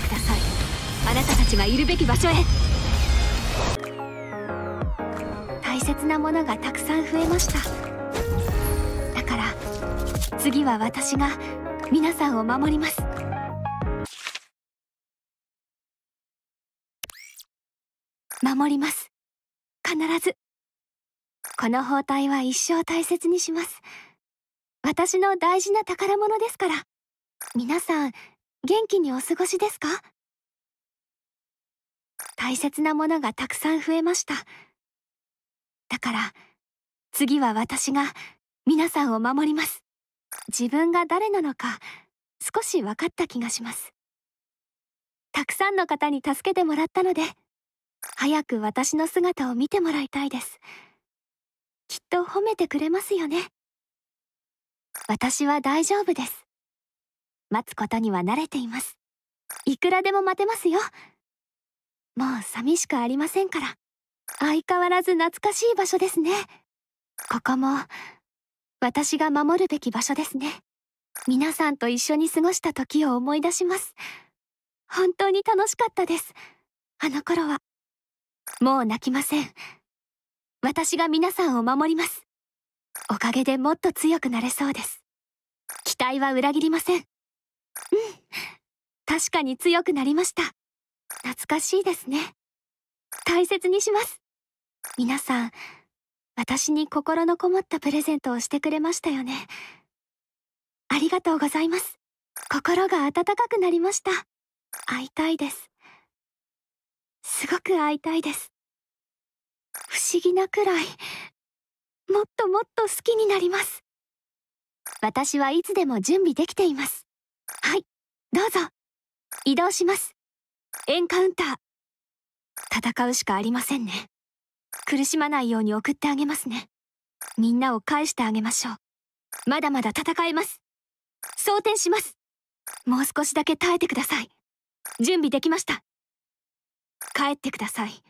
てください。あなたたちがいるべき場所へ。大切なものがたくさん増えました。だから次は私が皆さんを守ります。守ります。必ず。この包帯は一生大切にします。私の大事な宝物ですから。皆さん元気にお過ごしですか？大切なものがたくさん増えました。だから次は私が皆さんを守ります。自分が誰なのか少し分かった気がします。たくさんの方に助けてもらったので早く私の姿を見てもらいたいです。きっと褒めてくれますよね。私は大丈夫です。待つことには慣れています。いくらでも待てますよ。もう寂しくありませんから。相変わらず懐かしい場所ですね。ここも私が守るべき場所ですね。皆さんと一緒に過ごした時を思い出します。本当に楽しかったです。あの頃は。もう泣きません。私が皆さんを守ります。おかげでもっと強くなれそうです。期待は裏切りません。確かに強くなりました。懐かしいですね。大切にします。皆さん私に心のこもったプレゼントをしてくれましたよね。ありがとうございます。心が温かくなりました。会いたいです。すごく会いたいです。不思議なくらいもっともっと好きになります。私はいつでも準備できています。はい。どうぞ。移動します。エンカウンター。戦うしかありませんね。苦しまないように送ってあげますね。みんなを返してあげましょう。まだまだ戦えます。装填します。もう少しだけ耐えてください。準備できました。帰ってください。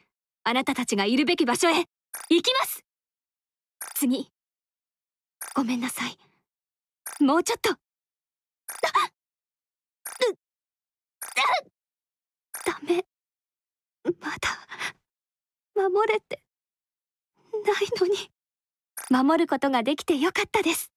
あなたたちがいるべき場所へ。行きます。次。ごめんなさい。もうちょっと。ダまだ。守れて。ないのに。守ることができてよかったです。